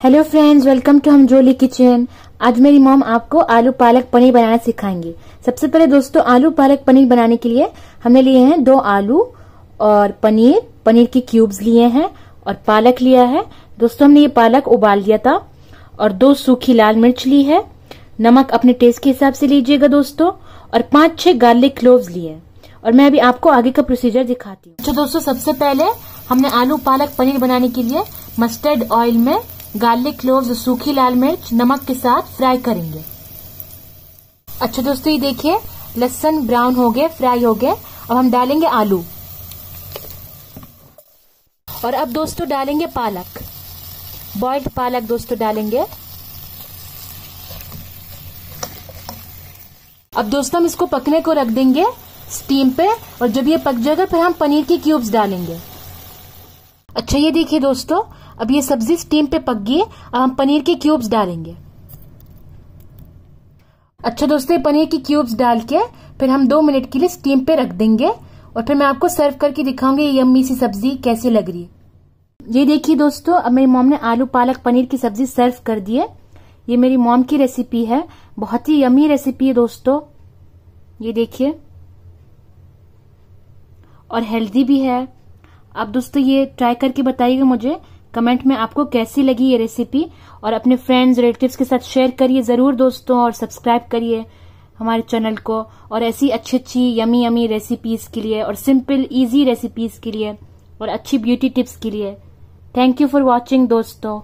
Hello friends welcome to हम जोली kitchen आज मेरी मॉम आपको आलू पालक पनीर बनाना सिखाएँगे। सबसे पहले दोस्तों, आलू पालक पनीर बनाने के लिए हमने लिए हैं दो आलू और पनीर। पनीर के क्यूब्स लिए हैं और पालक लिया है। दोस्तों, हमने ये पालक उबाल लिया था और दो सूखी लाल मिर्च ली है। नमक अपने टेस्ट के हिसाब से लीजिएगा दोस्तों और पाँच छह गार्लिक क्लोव्स लिए और मैं अभी आपको आगे का प्रोसीजर दिखाती हूँ। अच्छा दोस्तों, सबसे पहले हमने आलू पालक पनीर बनाने के लिए मस्टर्ड ऑयल में गार्लिक क्लोव्स, सूखी लाल मिर्च, नमक के साथ फ्राई करेंगे। अच्छा दोस्तों, ये देखिए, लहसन ब्राउन हो गए, फ्राई हो गए। अब हम डालेंगे आलू। और अब दोस्तों डालेंगे पालक। बॉइल्ड पालक दोस्तों डालेंगे। अब दोस्तों हम इसको पकने को रख देंगे स्टीम पे, और जब ये पक जाएगा, फिर हम पनीर की क्यूब्स डालेंगे। अच्छा ये देखिए दोस्तों, अब ये सब्ज़ी स्टीम पे पक गई अब हम पनीर के क्यूब्स डालेंगे। अच्छा दोस्तों पनीर की क्यूब्स डाल के फिर हम दो मिनट के लिए स्टीम पे रख देंगे और फिर मैं आपको सर्व करके दिखाऊँगी ये यम्मी सी सब्ज़ी कैसे लग रही है। ये देखिए दोस्तों, अब मेरी मॉम ने आलू पालक पनीर की सब्ज़ी सर्व कर दी है। ये मेरी मॉम की रेसिपी है, बहुत ही यमी रेसिपी है दोस्तों। ये देखिए, और हेल्दी भी है। आप दोस्तों ये ट्राई करके बताइएगा मुझे कमेंट में आपको कैसी लगी ये रेसिपी और अपने फ्रेंड्स रिलेटिव्स के साथ शेयर करिए ज़रूर दोस्तों और सब्सक्राइब करिए हमारे चैनल को, और ऐसी अच्छी अच्छी यमी यमी रेसिपीज़ के लिए और सिंपल इजी रेसिपीज़ के लिए और अच्छी ब्यूटी टिप्स के लिए। थैंक यू फॉर वॉचिंग दोस्तों।